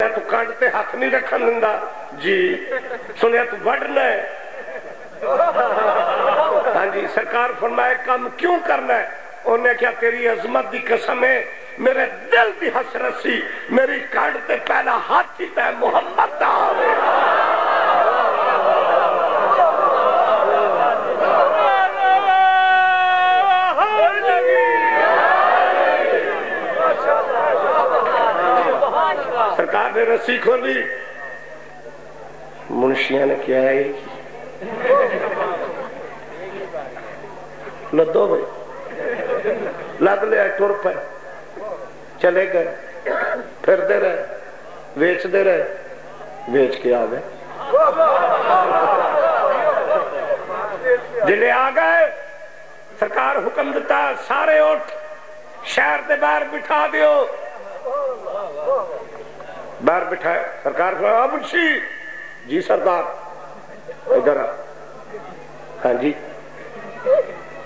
میں تو کانٹ تے ہاتھ نہیں رکھن دندا جی سنیا تو وڈنا ہے ہاں جی سرکار فرمائے کام کیوں کرنا ہے انہیں کیا تیری عظمت دی قسم ہے میرے دل دی حسرت سی میری کانٹ تے پہلا ہاتھ ہی تے محمد دا آوے نے رسی کھولی۔ منشیاں نے کیا ہے لدو بھائی۔ لد لیا ٹر پہ۔ چلے گئے۔ پھر دے رہے۔ ویچ دے رہے۔ ویچ کے آ گئے۔ جلے آ گئے، سرکار حکم دیتا سارے اٹھ، شہر دے باہر بٹھا دیو۔ باہر بٹھائے سرکار فرمایا منشی! جی سردار. ادھر ہاں جی.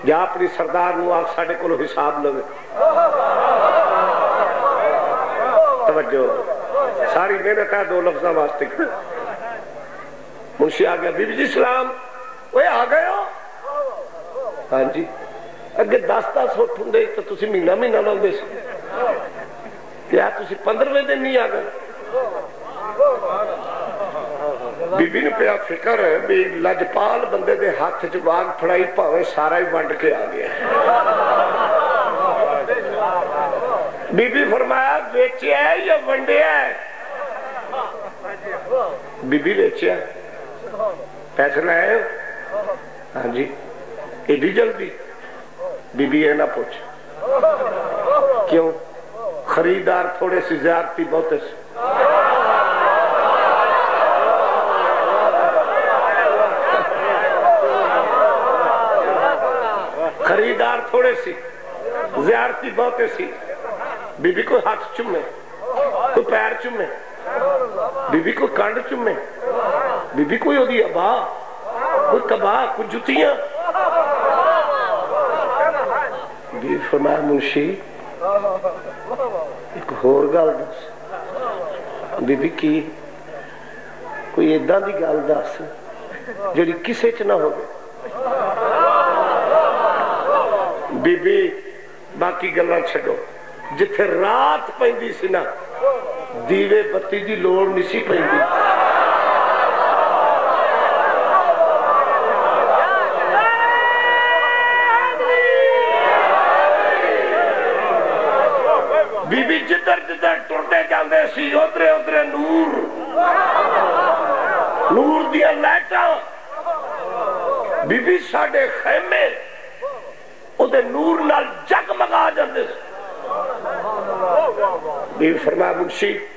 جا اپنی سردار نو آپ ساڑھے کو حساب لگے توجہ۔ ساری محنت ہے دو لفظہ واسطے۔ منشی آ گیا بی بی جی سلام۔ وہ آ گئے ہو؟ ہاں جی۔ اگے دس دس فٹ ہوں تو تسی مہینہ مہینہ لاؤ سی۔ کیا تسی پندرویں دن نہیں آ گئے۔ بی بی نے پیا فکر بھی لجپال بندے دے ہاتھ چ باغ پھڑائی پاوے سارا ہی ونڈ کے آ گیا بی بی فرمایا بیچیا ہے یا ونڈیا ہے بی بی بیچیا پیسے لائے ہاں جی ایڈی جلدی بی بی یہ نہ پوچھ کیوں خریدار تھوڑے سی زیادتی بہتے سے خریدار تھوڑے سی۔ زیارتی بہتے سی۔ بی بی کو ہاتھ چمے کوئی پیر چمے بی بی کو کانڈ چمے بی بی کوئی ہوگی ابا۔ کوئی کبا، کوئی جتیاں۔ بی فرمایا، منشی، ایک ہور گل دس۔ بی بی کی؟ کوئی ایدہ دی گل دس جڑی کسے چ نہ ہوگی بی بی باقی گلاں چھڈو جتھے رات پیندی سی نا دیوے بتی دی لوڑ نہیں سی پیندی بی بی جدر جدر ٹوٹے جاندے سی ادھرے ادھرے نور نور دیا لائٹاں بی بی ساڑے خیمے دے نور نال جگ مگا جاندے بی فرمایا منشی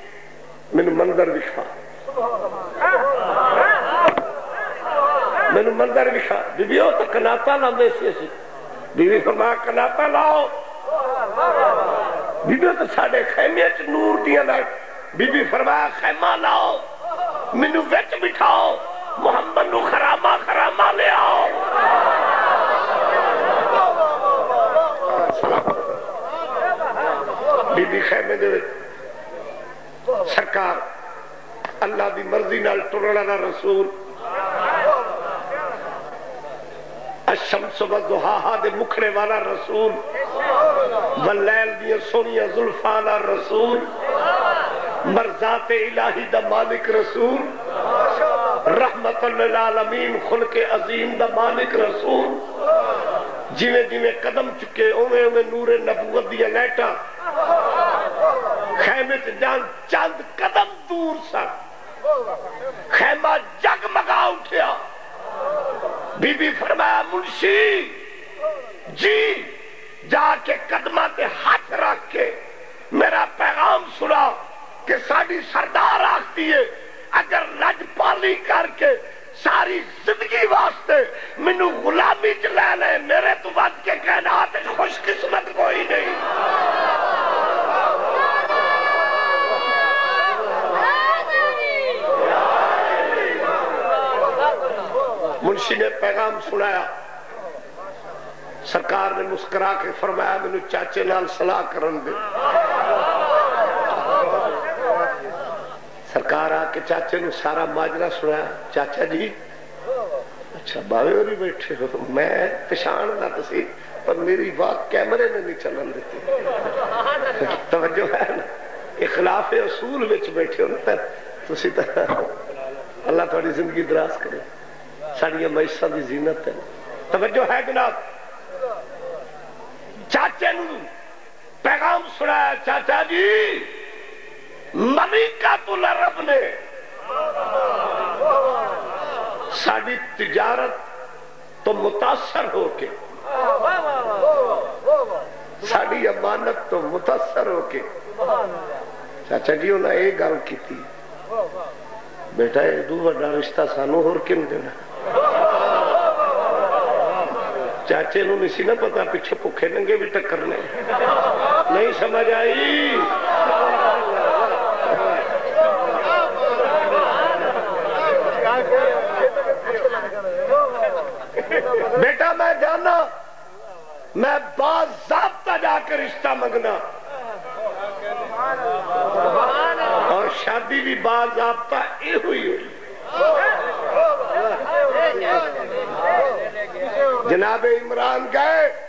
میں منظر دکھا۔ میں منظر دکھا۔ بی بی تو کناتا لاندے سی اسی۔ بی بی فرمایا، کناتا لاؤ۔ بی بی تو ساڑے خیمے چ نور دیا لائٹ بی بی فرمایا، خیمہ لاؤ۔ منو وچ بٹھاؤ۔ محمد نو خرامہ خرامہ لے آؤ۔ بی بی خیمے دے سرکار، اللہ دی مرضی نال ٹرنا رسول۔ الشمس و دہاہا دے مکھڑے والا رسول۔ واللیل دیا سونیا ظلفانا رسول۔ مرزات الہی دا مالک رسول۔ رحمت للعالمین خلق عظیم دا مالک رسول۔ جویں جویں قدم چکے اوے اوے نور نبوت دیا لیٹا خیمے سے جان چند قدم دور سا خیمہ جگ مگا اٹھیا۔ بی بی فرمایا، منشی جی جا کے قدمہ تے ہاتھ رکھ کے میرا پیغام سنا کہ ساڑی سردار آکتی ہے، اگر لج پالی کر کے ساری زندگی واسطے منو غلامی چلے لے، میرے تو بات کے کہنا تے خوش قسمت کوئی نہیں۔ منشی نے پیغام سنایا۔ سرکار نے مسکرا کے فرمایا میں چاچے نال صلاح کرن دے۔ سرکار آ کے چاچے نو سارا ماجرا سنایا۔ چاچا جی اچھا باوے اور ہی بیٹھے ہو۔ میں پچھان نہ تسی پر میری بات کیمرے میں نہیں چلن دیتی۔ توجہ ہے نا؟ اخلاف اصول وچ بیٹھے ہو نا تسی تا اللہ تھوڑی زندگی دراز کرے۔ ساڑی معیشہ دی زینت ہے۔ توجہ ہے جناب۔ چاچے نو پیغام سنایا، چاچا جی ملکات العرب نے۔ ساری تجارت تو متاثر ہو کے ساری امانت تو متاثر ہو کے۔ چاچا جی انہیں ایک گل کی تھی بیٹا ادو وڈا رشتہ سانو ہور کن دینا؟ چاچے نو نہیں سی نہ پتا، پیچھے پکھے ننگے بھی ٹکرنے نہیں سمجھ آئی؟ بیٹا، میں جانا۔ میں باضابطہ جا کر رشتہ منگنا۔ اور شادی بھی باضابطہ یہ ہوئی ہوئی۔ جناب عمران گئے۔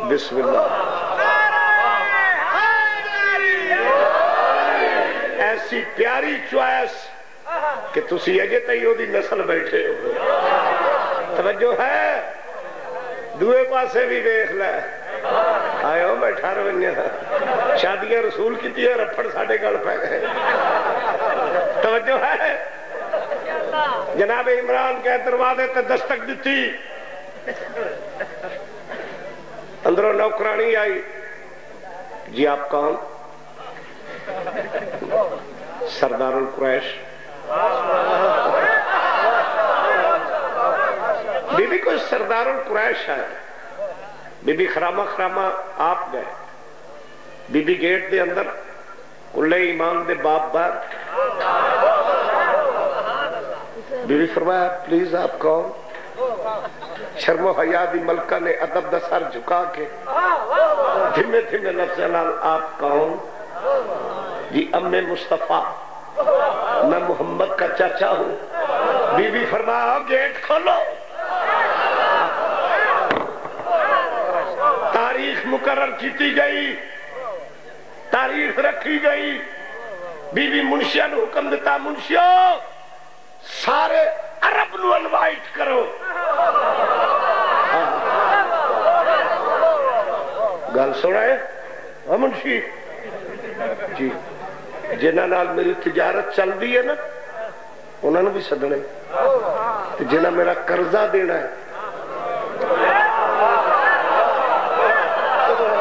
بسم اللہ۔ ایسی پیاری چوائس کہ تسی اجے تئی ہو دی نسل بیٹھے ہو۔ توجہ ہے۔ دوے پاسے بھی دیکھ لے۔ آئے ہو میں ٹھار بنیا شادیاں رسول کی تھی رپڑ ساڑے گل پہ۔ گئے توجہ ہے؟ جناب عمران کے دروازے تے دستک دیتی اندروں نوکرانی آئی۔ جی آپ کون؟ سردار القریش۔ بی بی، کوئی سردار القریش ہے؟ بی بی خرامہ خرامہ آپ گئے۔ بی بی گیٹ دے اندر، کلے ایمان دے باپ بار بی بی فرمایا، پلیز آپ کون شرم و حیادی ملکہ نے ادب دا سر جھکا کے دھیمے دھیمے لفظ لال آپ کون جی ام مصطفیٰ، میں محمد کا چاچا ہوں۔ بی بی فرمایا، گیٹ کھولو تاریخ مقرر کیتی گئی، تاریخ رکھی گئی بی بی منشیہ نے حکم دیتا منشیہ، سارے عرب نو انوائٹ کرو۔ گل سنا ہے ہاں منشی؟ جی جنہ نال میری تجارت چل دی ہے نا انہوں نے بھی سدنا جنہ میرا قرضہ دینا ہے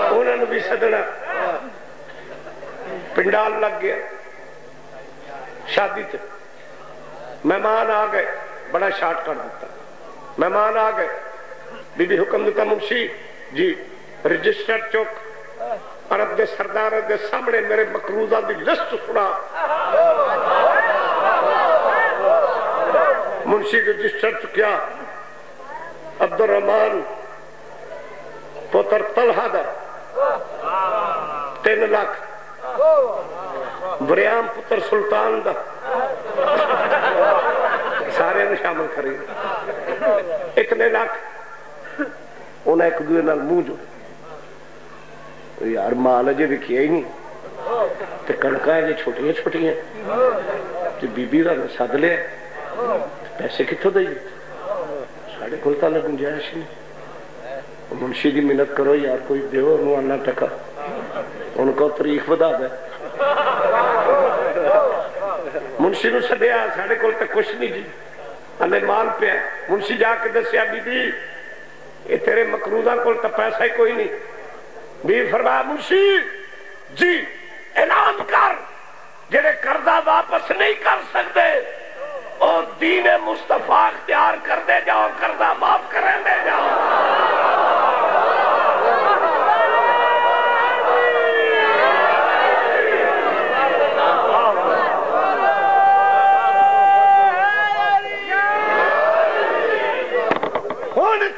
انہوں نے بھی سدنا پنڈال لگ گیا شادی تے مہمان آ گئے بڑا شارٹ کر دیتا مہمان آ گئے بی بی حکم دیتا منشی جی رجسٹر چوک عرب دے سردار دے سامنے میرے مقروضہ دی لسٹ سنا منشی رجسٹر چکیا عبد الرحمن پوتر طلحہ دا تین لاکھ۔ بریام پتر سلطان دا۔ سارے نے شامل کری۔ اتنے لاکھ۔ انہیں ایک دوے نال منہ جو یار مال اجے وکھیا ہی نہیں۔ تے کڑکا جی چھوٹیاں چھوٹیاں۔ تے بی بی دا سد لیا۔ پیسے کتوں دئیے؟ ساڑھے کل تالا گنجائش نہیں۔ منشی دی منت کرو یار، کوئی دیو، انہوں اللہ ٹکا۔ ان کو تاریخ بدا دے۔ منشی نو سڈیا ساڑھے کول تے کچھ نہیں جی۔ اللہ مال پہ منشی جا کے دسیا بی بی یہ تیرے مقروضہ کول تے پیسہ ہی کوئی نہیں۔ بی فرمایا منشی جی اعلان کر۔ جڑے قرضہ واپس نہیں کر سکتے اور دین مصطفیٰ اختیار کر دے جاؤ قرضہ معاف کریں دے جاؤ۔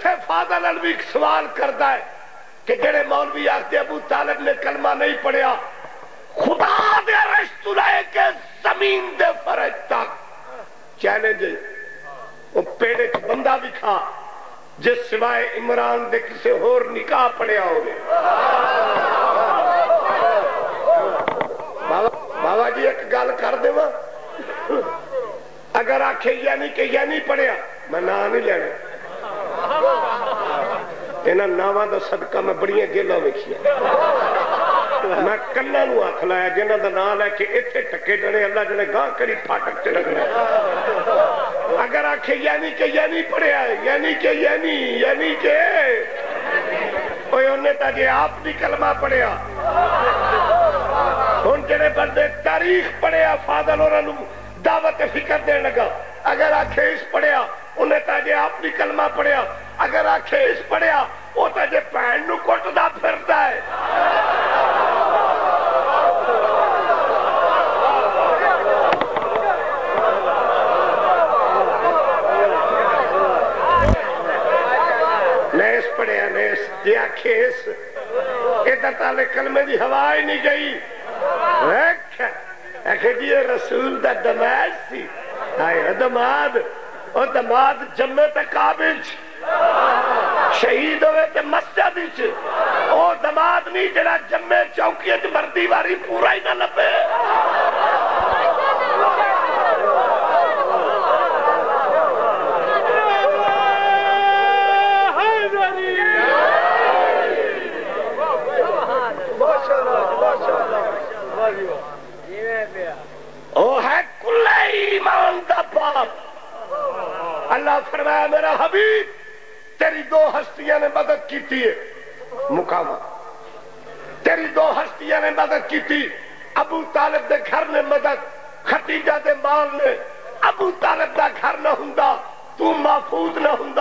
ہوں اتنے فاضل الوی سوال کرتا ہے کہ جڑے مولوی آختے ابو طالب نے کلمہ نہیں پڑھیا، خدا زمین دے فرج تک۔ چیلنج وہ پیڑے چ بندہ بھی کھا، جس سوائے عمران دے کسے ہور نکاح پڑیا ہوئے۔ بابا جی ایک گل کر دے اگر آخے یعنی کہ یعنی پڑھیا، میں نہ نہیں لینا۔ یہاں ناواں کا صدقہ میں بڑی گیلا ویکیا میں کلا نو آخ لایا جنہ کا نام لے کے اتنے ٹکے جنے اللہ جنے گاہ کری پھاٹک چ لگنا اگر آخے یعنی کہ یعنی پڑھیا یعنی کہ یعنی یعنی کہ انہیں تا جی آپ بھی کلمہ پڑھیا ہوں جڑے بندے تاریخ پڑھیا فادل اور دعوت فکر دین لگا اگر آخے اس پڑھیا انہیں تا جی آپ بھی کلمہ پڑھیا اگر آخے اس پڑھیا وہ تا جی بہن نو کٹتا پھرتا ہے نیس پڑھیا نیس جی آخیس ادھر تالے کلمے دی ہوا ہی نہیں گئی آخر جی رسول دا دماد سی آئے دماد اور دماد جمعے پہ کابج شہید ہوئے تے مسجد چ او دماد نہیں جڑا جمعے چوکیے تے مردی واری پورا ہی نہ لبے اللہ فرمایا میرا حبیب تیری دو ہستیاں نے مدد کی تیری دو ہستیاں نے مدد کی تھی ابو طالب دے گھر نے مدد خطیجہ دے مال نے۔ ابو طالب دا گھر نہ ہوں تو محفوظ نہ ہوں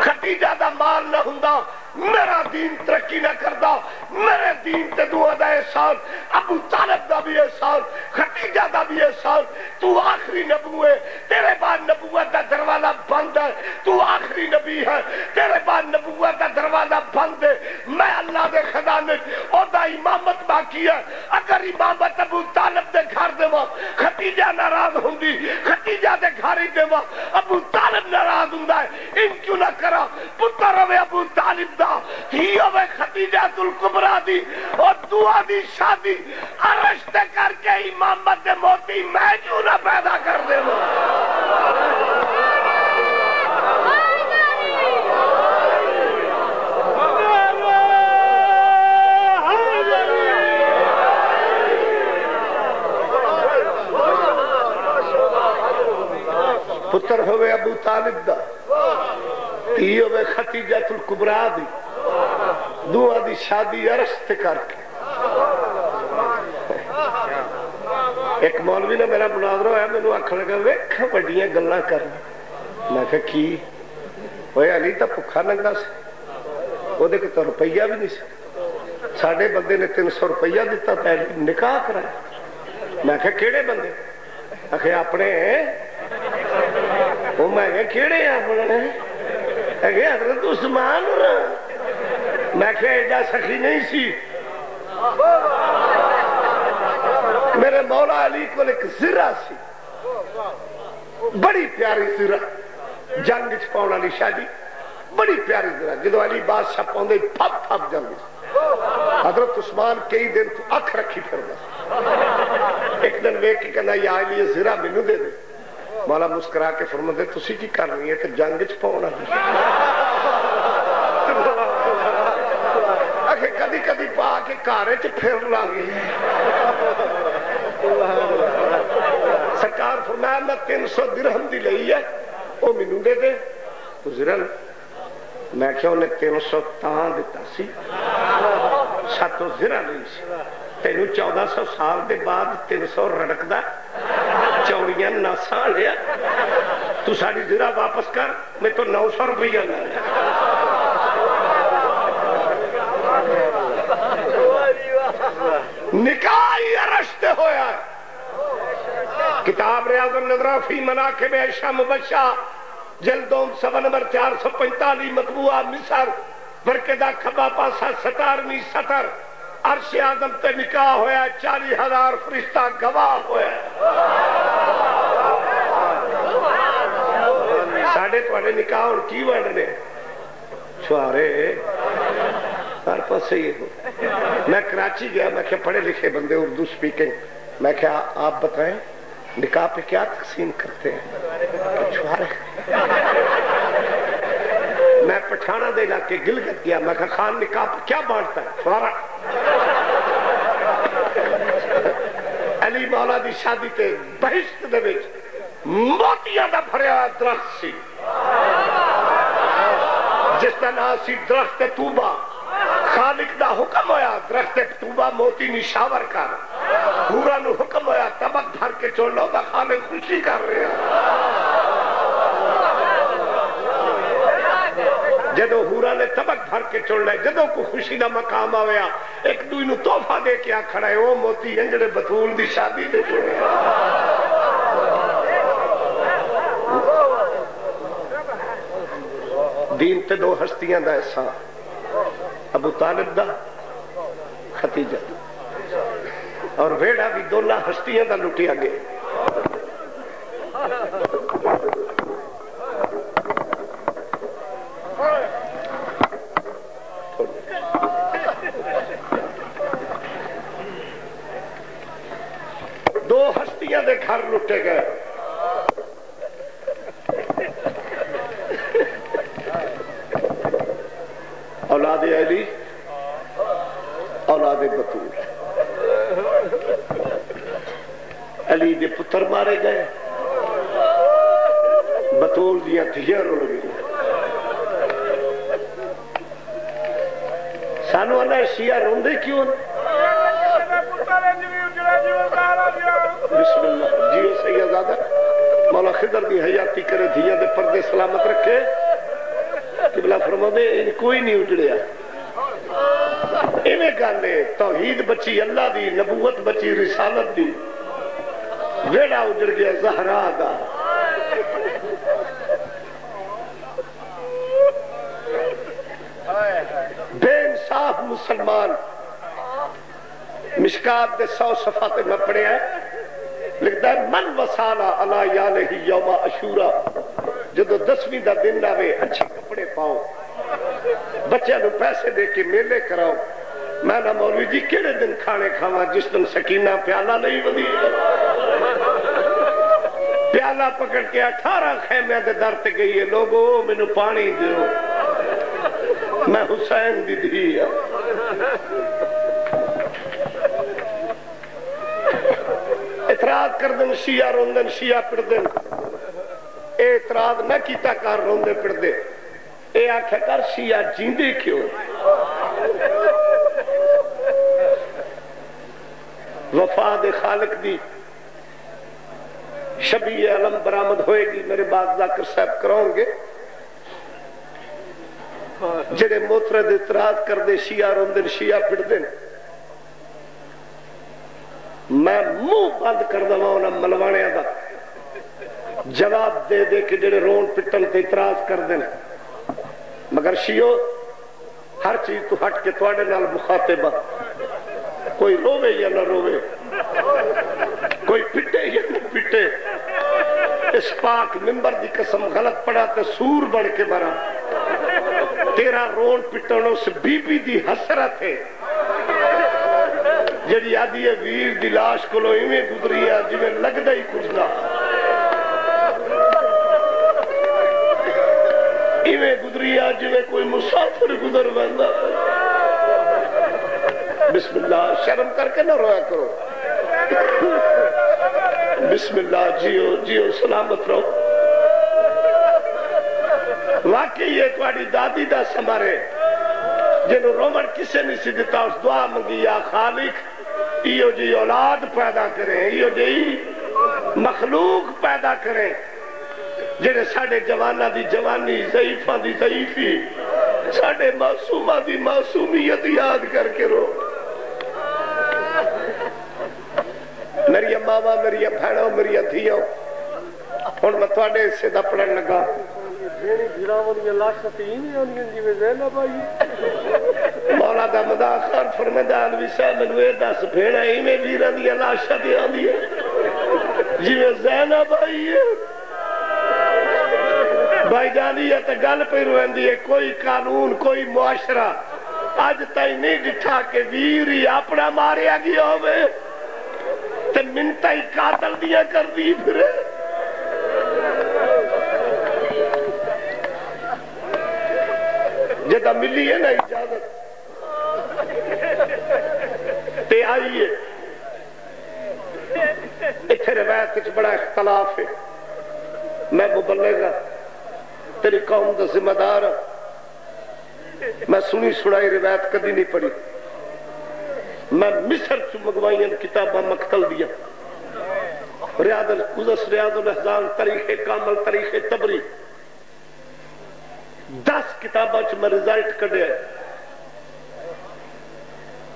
خطیجہ دا مال نہ ہوں میرا دین ترقی نہ کردا۔ میرے دین تے دعا دا احسان، ابو طالب دا بھی احسان، خدیجہ دا بھی احسان۔ تو آخری نبو ہے تیرے بعد نبوت آخری نبی ہے۔ تیرے بعد نبوت دا دروازہ بند ہے۔ میں اللہ دے خزانے او دا امامت باقی ہے۔ اگر امامت ابو طالب دے گھر دے وا خدیجہ ناراض ہوندی، خدیجہ دے گھر ہی دے وا ابو طالب ناراض ہوندا ہے، ان کیوں نہ کرا؟ پتر ہوے ابو طالب دا، ہی ہوے خدیجہ الکبرا دی اور دعا دی، شادی ارشت کر کے امامت دے موتی میں کیوں نہ پیدا کر دے وہ پتر ہوئے ابو طالب دا. تی ہوئے خطیجت القبرا دی. دعا دی شادی عرشت کر کے. ایک مولوی نے میرا مناظرہ ہے میں نے آکھا لگا، ویکھ بڑیاں گلاں کر۔ میں کہا، کی؟ ہوئے، علی تا پکھا ننگا سے وہ دیکھ تو روپیہ بھی نہیں سے ساڑھے بندے نے تین سو روپیہ دیتا پہلے نکاح کرا میں کہا کیڑے بندے اکھے اپنے وہ میں کہا کیڑے اپنے اکھے حضرت عثمان میں کہا ایجا سخی نہیں سی میرے مولا علی کو ایک زرہ سی بڑی پیاری زرہ جنگ چھپاؤنا لی شادی بڑی پیاری زرہ جدو علی بادشاہ پاؤں دے پھپ پھپ جنگ حضرت عثمان کئی دن تو اکھ رکھی پھر ایک دن ویک کی کہنا یا علی زرہ منو دے دے مولا مسکرا کے فرمو دے تسی کی کر رہی ہے کہ جنگ چھپاؤنا لی اکھے کدی کدی پا کے کارے چھ پھر لانگی سرکار فرمایا میں تین سو درہم دی لئی ہے او منو دے دے گزرن میں کیا انہیں تین سو تان دیتا سی ساتو زرہ نہیں سی تینو چودہ سو سال دے بعد تین سو رڑک دا چوڑیاں ناسا لیا تو ساری زرہ واپس کر میں تو نو سو روپیہ نہ لیا نکاحی رشتے ہویا ہے کتاب ریاض النظرہ فی مناقب عشاء مبشہ جلدوں سبا نمبر چار سو پنتالی مطبوعہ مصر برکدہ کھبا پاسا ستارمی ستر عرش آدم تے نکاح ہویا چالی ہزار فرشتہ گواہ ہویا ساڑھے توڑے نکاح اور کی بڑھنے چھوارے سار پاس صحیح ہو میں کراچی گیا میں کہا پڑھے لکھے بندے اردو سپیکنگ میں کہا آپ بتائیں نکاح پہ کیا تقسیم کرتے ہیں چھوارے میں پٹھانا دے علاقے گلگت گیا میں کہا خان نکاح پہ کیا بانٹتا ہے چھوارا علی مولا دی شادی تے بہشت دے وچ موتیاں دا بھریا درخت سی جس کا نام سی درخت توبہ، خالق دا حکم ہویا، درخت توبہ موتی نشاور کر۔ پورا نو حکم ہویا تبک بھر کے چھوڑ لو دا خالق خوشی کر رہے ہیں جدو ہورا نے تبک بھر کے چھوڑ لے، جدو کو خوشی دا مقام آویا، ایک دوئی نو توفہ دے کے کھڑا ہے وہ موتی انجڑے بطول دی شادی دے چھوڑے دین تے دو ہستیاں دا ایسا ابو طالب دا ختیجہ اور ویڑا بھی دولا ہستیاں دا لٹیا گئے دو ہستیاں دے گھر لٹے گئے اولاد علی اولاد بطول علی دے پتر مارے گئے بطول دیا تھیئر رو گئی سانو اللہ شیعہ روندے کیوں بسم اللہ جیو سیدادہ مولا خضر دی حیاتی کرے دھیا دے پردے سلامت رکھے۔ قبلہ فرما دے ان کوئی نہیں اجڑیا۔ ایویں گالے توحید بچی، اللہ دی، نبوت بچی، رسالت دی۔ ویڑا اجڑ گیا زہرا دا۔ بے انصاف مسلمان۔ مشکات دے سو صفات میں پڑے ہیں لکھتا ہے، من وسالا اللہ یا نہیں یوم اشورا جدو دسویں دا دن آوے، اچھے کپڑے پاؤ بچے نو پیسے دے کے میلے کراؤ میں نہ مولوی جی کیڑے دن کھانے کھاوا جس دن سکینہ پیالہ نہیں ودی پیالہ پکڑ کے اٹھارہ خیمے دے در تے گئی ہے۔ لوگو مینو پانی دیو۔ میں حسین دی دھی ہاں۔ اعتراض کر دن شیعہ روندن، شیعہ پڑ دن اے اعتراض نہ کیتا کر روندے پڑ دے اے آکھے کر شیعہ جیندے کیوں؟ وفاد خالق دی شبیہ علم برامد ہوئے گی۔ میرے بعد ذاکر صاحب کراؤں گے۔ جڑے موترد اعتراض کر دے شیعہ روندن، شیعہ پڑ دن میں منہ بند کر دوا انہاں ملوانے دا۔ جواب دے دے کہ جڑے رون پٹن تے اعتراض کر دیں مگر شیو، ہر چیز تو ہٹ کے تواڈے نال مخاطبہ۔ کوئی روے یا نہ روے کوئی پٹے یا نہ پٹے۔ اس پاک ممبر دی قسم غلط پڑا تے سور بڑھ کے برا تیرا رون پٹن اس بی بی دی حسرت ہے۔ جڑی آدھی ہے ویر دی لاش کو لو ایویں گزری ہے جویں لگدا ہی کچھ نہ۔ ایویں گزری ہے جویں کوئی مسافر گزر ویندا۔ بسم اللہ، شرم کر کے نہ رویا کرو۔ بسم اللہ، جیو جیو، سلامت رہو۔ واقعی یہ تواڈی دادی دا سمارے جنہوں رومن کسے نہیں سی دیتا اس دعا منگی، یا خالق ایو جی اولاد پیدا کریں ایو جی مخلوق پیدا کریں جنہیں ساڑھے جوانہ دی جوانی ضعیفہ دی ضعیفی ساڑھے معصومہ دی معصومیت یاد کر کے رو۔ میری ماما میری بھینوں میری دھیوں ہن میں تواڈے حصے دا پڑھن لگا۔ جیڑی بھیڑاں والیاں لاشاں تے ہی نہیں آندیاں جویں جی، زینب آئی مولا دا مداخر فرمیدان بھی صاحب میں نوے دس بھیڑا ہی میں ویرہ دیا لاشا دیا دیا جی میں زینب آئی ہے بھائی جانی ہے تو گل پہ روین دیئے کوئی قانون، کوئی معاشرہ آج تائی نہیں ڈٹھا کہ ویری اپنا مارے آگی ہوئے تو منتا ہی قاتل دیا کر دی پھرے۔ جدہ ملی ہے نا اجازت۔ تے آئیے اتھے روایت کچھ بڑا اختلاف ہے۔ میں مبلغ ہاں۔ تیری قوم دا ذمہ دار ہاں۔ میں سنی سنائی روایت کدی نہیں پڑھی۔ میں مصر چو مگوائیں کتابہ مقتل دیا ریاض القدس، ریاض الاحزان، تاریخ کامل، تاریخ تبری۔ دس کتابہ چو میں رزلٹ کڑے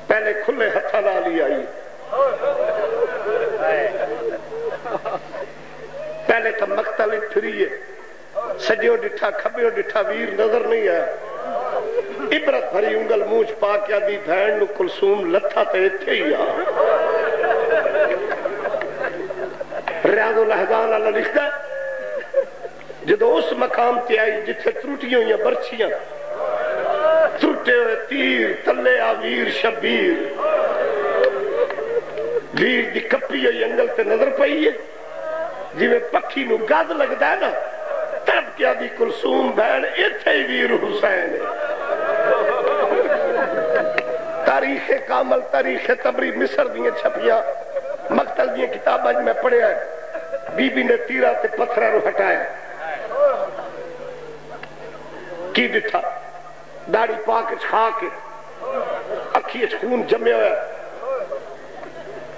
پہلے کھلے ہتھا لا لی آئی۔ پہلے تو مقتل پھری ہے۔ سجیو ڈٹھا، کھبیو ڈٹھا، ویر نظر نہیں ہے عبرت بھری انگل موچ پا کیا دی بھین نو کلسوم لتھا تے تھے ہی آ۔ ریاض الحضان اللہ لکھتا جدو اس مقام تے آئی جتھے تروٹیوں یا برچیاں تروٹے تلے آویر شبیر۔ ویر دی کپی ہوئی انگل تے نظر پئی ہے۔ جی میں پکھی نو گاد لگتا ہے نا تب کیا دی کلسوم بہن اتھے ہی ویر حسین ہے۔ تاریخ کامل، تاریخ تبری، مصر دیئے چھپیا مقتل دیئے کتاب آج میں پڑھے آئے بی بی نے تیرہ تے پتھرہ رو ہٹائے کی ڈٹھا داڑی پاک چھا کے اکھی اچھ خون جمع ہویا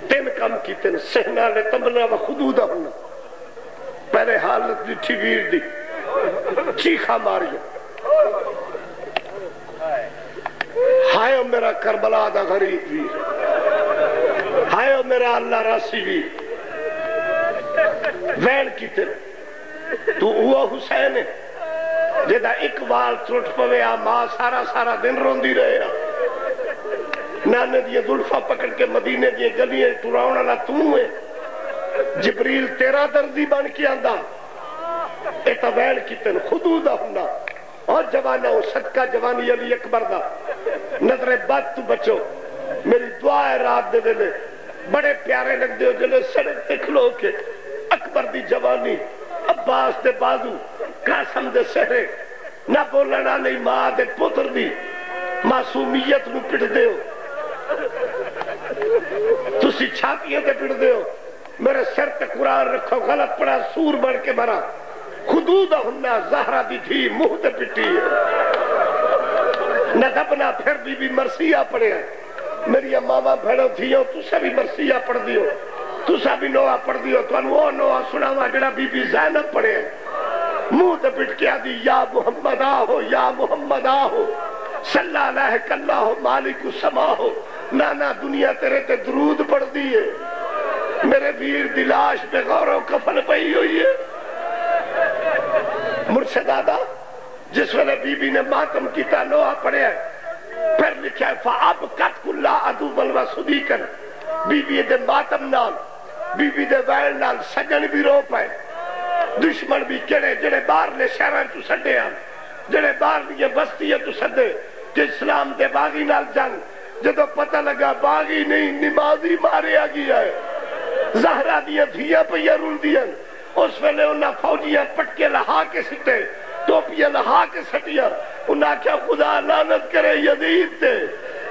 تین کام کی تین سہنا لے تمنا و خدودہ ہونا پہلے حالت ڈٹھی ویر دی، چیخا ماری ہائے میرا کربلا دا غریب ویر۔ ہائے میرا اللہ راسی ویر۔ وین کی تیر تو ہوا حسین ہے۔ جدا اقبال ترٹ پوے آ، ماں سارا سارا دن روندی رہے آ۔ نانے دیئے ظلفہ پکڑ کے مدینے دیئے گلیے ٹراؤنا نہ تم ہے۔ جبریل تیرا دردی بن کی آندہ ایتا وین کی تن خدودہ ہونا اور جوانا ہو صدقہ جوانی علی اکبر دا۔ نظر بات تو بچو۔ میری دعا ہے رات دے دے بڑے پیارے لگ دے ہو جلے سڑک تکھلو کے۔ اکبر دی جوانی، عباس دے بازو۔ قاسم دے سہرے نہ بولنا نہیں ماں دے پتر دی، معصومیت نو پڑ دے ہو۔ تسی چھاتیاں دے پڑ دے ہو۔ میرے سر تے قرآن رکھو، غلط پڑا سور بڑھ کے مرا۔ خدود ہننا زہرہ دی تھی منہ تے پٹی ہے۔ نہ دبنا، پھر بھی بھی مرسیہ پڑے ہیں۔ میری ماما بھڑو تھیو تو بھی مرسیہ پڑھ دیو۔ تو بھی نوہ پڑھ دیو۔ تو انہوں نوہ سنا ہوا جڑا بی بی زینب پڑے ہیں۔ منہ تے پٹ کیا دی، یا محمد آہو یا محمد آہو صلی اللہ کاللہ مالک سما ہو۔ نانا دنیا تیرے تے درود پڑھ دیئے۔ میرے ویر دلاش پہ غور و کفن پہی ہوئی ہے۔ مرشد آدھا، جس ویلے بی بی نے ماتم کی تانوہ پڑے ہیں پھر لکھا ہے، فَعَبْ قَتْ كُلَّا عَدُو بَلْوَ بی بی دے ماتم نال، بی بی دے وین نال سجن بھی رو پائے۔ دشمن بھی کڑے جڑے بار لے شہران تو سڈے ہیں جڑے بار لیے بستی ہے تو سدے کہ اسلام دے باغی نال جنگ. جدو پتہ لگا باغی نہیں، نمازی مارے آگی ہے. زہرہ دیا دھیا پہ رول دیا اس ویلے انہاں فوجیاں پٹکے لہا کے سٹے، ٹوپیاں لہا کے سٹیا انہاں کیا خدا لانت کرے یزید تے،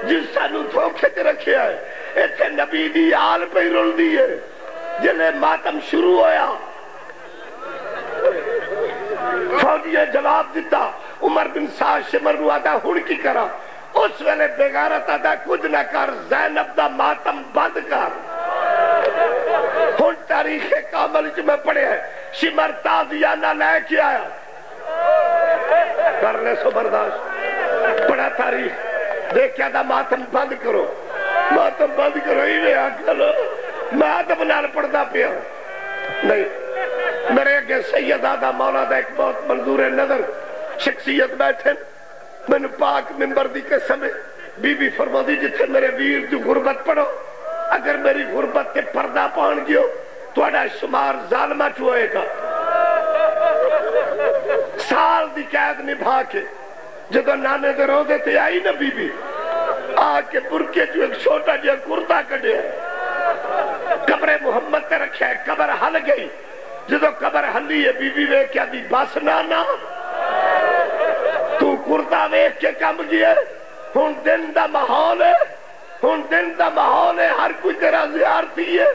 جس سانو دھوکے تے رکھے آئے ایتھے نبی دی آل پہ رول دیئے جلے ماتم شروع ہویا فوجیاں جواب دیتا، عمر بن ساز شمر نو آدھا ہون کی کرا؟ اس ویلے بیگارت آدھا، کچھ نہ کر، زینب دا ماتم بند کر۔ ہون تاریخ کامل جو میں پڑھے ہیں، شمر تازیانہ لے کے آیا۔ کر لے سو برداشت۔ پڑھا تاریخ۔ دیکھ کیا دا ماتم بند کرو۔ ماتم بند کرو، ہی میں آکلو میں آدم نال پڑھتا پیا۔ نہیں۔ میرے اگے سید آدھا مولا دا ایک بہت منظور نظر شخصیت بیٹھے میں نے پاک ممبر دی قسم ہے بی بی فرما دی جتھے میرے ویر جو غربت پڑھو۔ اگر میری غربت کے پردہ پان گیو تو اڈا شمار ظالمہ چوئے گا۔ سال دی قید نبھا کے جدو نانے دے رو دے تے آئی نا بی بی، آ کے برکے جو ایک چھوٹا جو کردہ کڑے قبر محمد تے رکھے قبر حل گئی۔ جدو قبر حلی ہے بی بی وے کیا دی بس نانا، تو کردہ ویک کے کم گیا۔ ہون دن دا محول ہے ہون دن دا محول ہے، ہر کوئی تیرا زیارتی ہے۔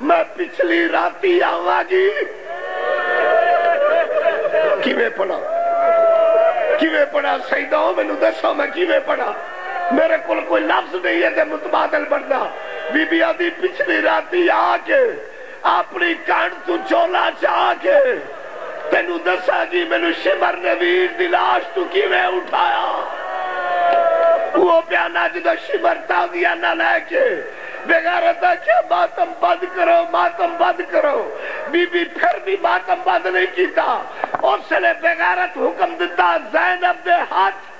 میں پچھلی راتی آواں گی۔ کیویں پڑھا کیویں پڑھا سیدوں میں نو دسو میں کیویں پڑھا میرے کل کوئی لفظ نہیں ہے تے متبادل بڑھنا بی بی آدھی، پچھلی راتی آ کے اپنی کان تو چولا چاہ کے تینو دسا جی مینو شمر نے ویر دلاش تو کیویں اٹھایا؟ وہ پیانا جی جدو شمر تازیہ نہ لے کے بغیرتا کیا ماتم بند کرو، ماتم بند کرو۔ بی بی پھر بھی ماتم بند نہیں کیتا۔ اس نے بغیرت حکم دیتا زینب دے ہاتھ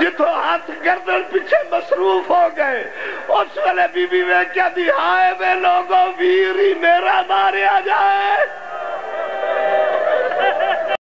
جتو ہاتھ گردن پیچھے مصروف ہو گئے۔ اس ویلے بی بی میں کیا دی ہائے میں لوگوں ویری میرا ماریا جائے؟